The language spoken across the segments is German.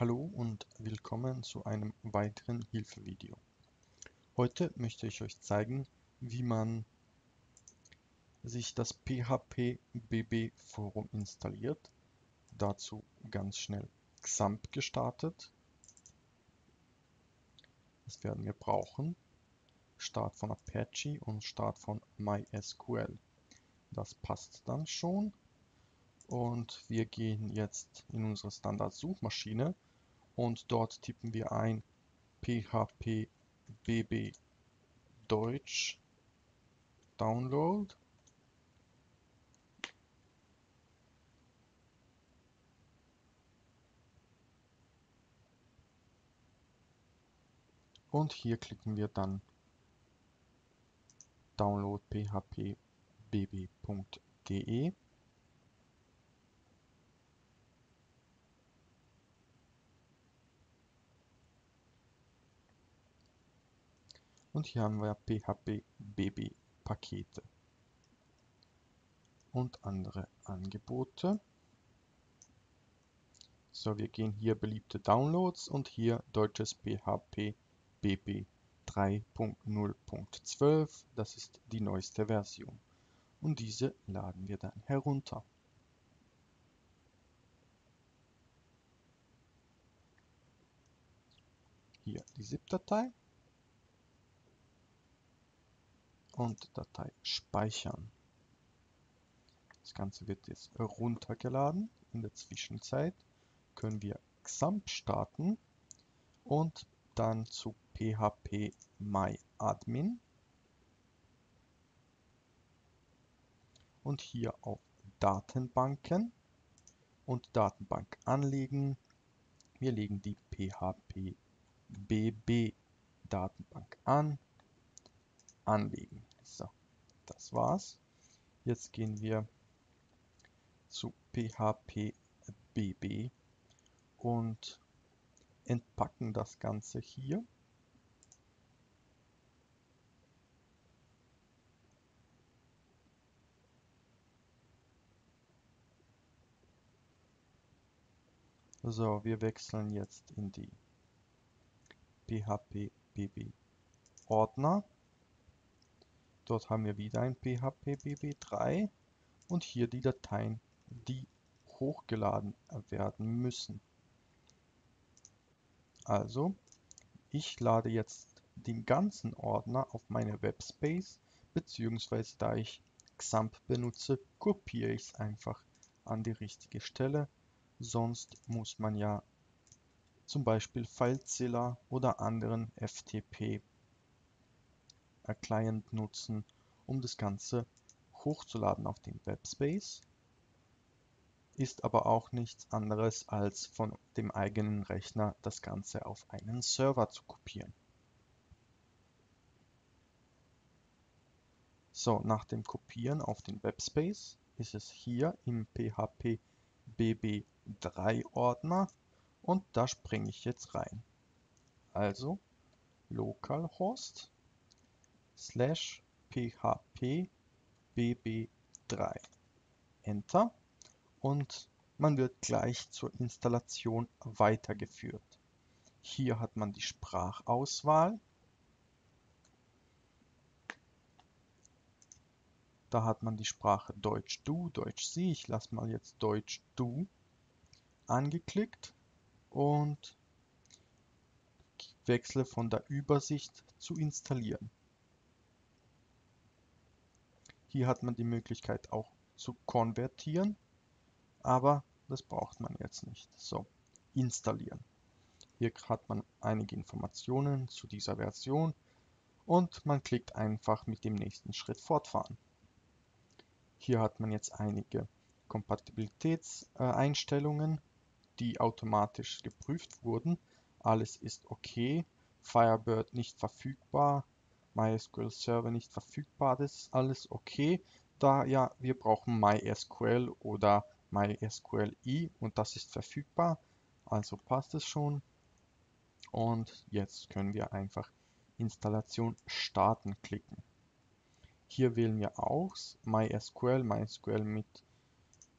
Hallo und willkommen zu einem weiteren Hilfevideo. Heute möchte ich euch zeigen, wie man sich das PHP BB Forum installiert. Dazu ganz schnell XAMPP gestartet. Das werden wir brauchen. Start von Apache und Start von MySQL. Das passt dann schon. Und wir gehen jetzt in unsere Standard-Suchmaschine und dort tippen wir ein php bb Deutsch Download. Und hier klicken wir dann Download php Und hier haben wir PHP BB Pakete und andere Angebote. So, wir gehen hier beliebte Downloads und hier deutsches PHP BB 3.0.12. Das ist die neueste Version. Und diese laden wir dann herunter. Hier die ZIP-Datei und Datei speichern. Das Ganze wird jetzt runtergeladen. In der Zwischenzeit können wir XAMPP starten und dann zu php myadmin und hier auf Datenbanken und Datenbank anlegen. Wir legen die php bb Datenbank an, anlegen. So, das war's. Jetzt gehen wir zu PHP BB und entpacken das Ganze hier. So, wir wechseln jetzt in die PHP BB Ordner. Dort haben wir wieder ein PHP BB3 und hier die Dateien, die hochgeladen werden müssen. Also, ich lade jetzt den ganzen Ordner auf meine Webspace, beziehungsweise da ich XAMPP benutze, kopiere ich es einfach an die richtige Stelle. Sonst muss man ja zum Beispiel FileZilla oder anderen FTP Client nutzen, um das Ganze hochzuladen auf den Webspace. Ist aber auch nichts anderes als von dem eigenen Rechner das Ganze auf einen Server zu kopieren. So, nach dem Kopieren auf den Webspace ist es hier im PHP BB3 Ordner und da springe ich jetzt rein. Also localhost slash php bb3. Enter und man wird gleich zur Installation weitergeführt. Hier hat man die Sprachauswahl. Da hat man die Sprache Deutsch Du, Deutsch Sie. Ich lasse mal jetzt Deutsch Du angeklickt und wechsle von der Übersicht zu installieren. Hier hat man die Möglichkeit auch zu konvertieren, aber das braucht man jetzt nicht. So, installieren. Hier hat man einige Informationen zu dieser Version und man klickt einfach mit dem nächsten Schritt fortfahren. Hier hat man jetzt einige Kompatibilitätseinstellungen, die automatisch geprüft wurden. Alles ist okay. Firebird nicht verfügbar. MySQL Server nicht verfügbar, das ist alles okay, da ja wir brauchen MySQL oder MySQLi und das ist verfügbar, also passt es schon. Und jetzt können wir einfach Installation starten klicken. Hier wählen wir aus MySQL, MySQL mit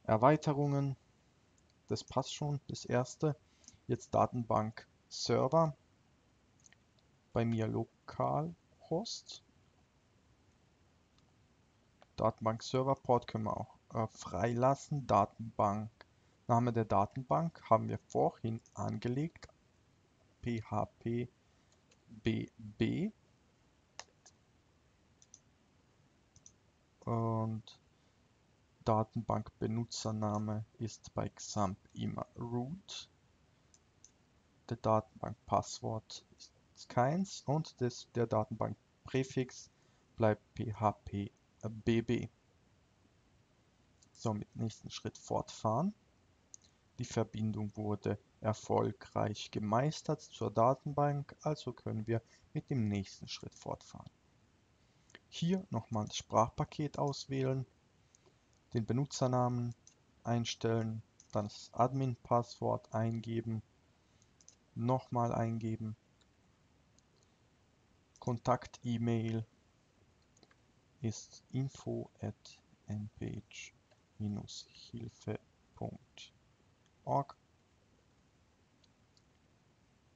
Erweiterungen. Das passt schon, das erste. Jetzt Datenbank Server. Bei mir lokal Host. Datenbank Server Port können wir auch äh, freilassen. Datenbank Name der Datenbank haben wir vorhin angelegt. php bb und Datenbankbenutzername ist bei XAMPP immer root. Der Datenbankpasswort ist keins und das, der Datenbankpräfix bleibt phpbb. So, mit nächsten Schritt fortfahren. Die Verbindung wurde erfolgreich gemeistert zur Datenbank, also können wir mit dem nächsten Schritt fortfahren. Hier nochmal das Sprachpaket auswählen, den Benutzernamen einstellen, dann das Admin-Passwort eingeben, nochmal eingeben, Kontakt-E-Mail ist info at npage-hilfe.org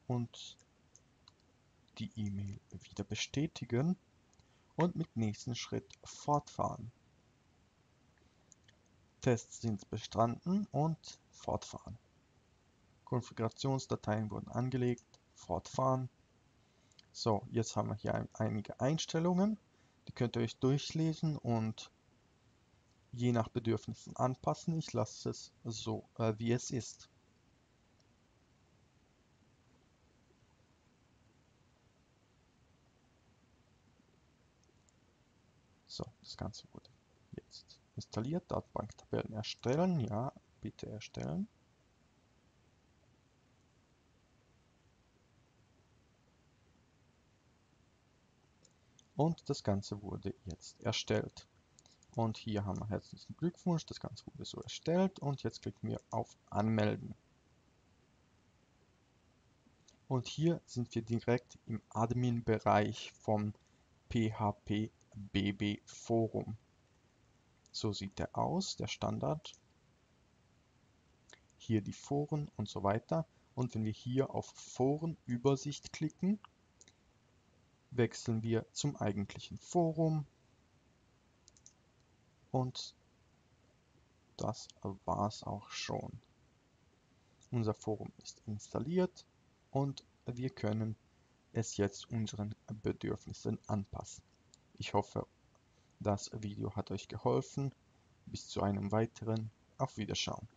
und die E-Mail wieder bestätigen und mit nächsten Schritt fortfahren. Tests sind bestanden und fortfahren. Konfigurationsdateien wurden angelegt, fortfahren. So, jetzt haben wir hier einige Einstellungen. Die könnt ihr euch durchlesen und je nach Bedürfnissen anpassen. Ich lasse es so, äh, wie es ist. So, das Ganze wurde jetzt installiert. Datenbanktabellen erstellen. Ja, bitte erstellen. Und das Ganze wurde jetzt erstellt. Und hier haben wir herzlichen Glückwunsch, das Ganze wurde so erstellt. Und jetzt klicken wir auf Anmelden. Und hier sind wir direkt im Admin-Bereich vom PHP BB Forum. So sieht der aus, der Standard. Hier die Foren und so weiter. Und wenn wir hier auf Forenübersicht klicken, wechseln wir zum eigentlichen Forum. Und das war es auch schon. Unser Forum ist installiert und wir können es jetzt unseren Bedürfnissen anpassen. Ich hoffe, das Video hat euch geholfen. Bis zu einem weiteren. Auf Wiederschauen.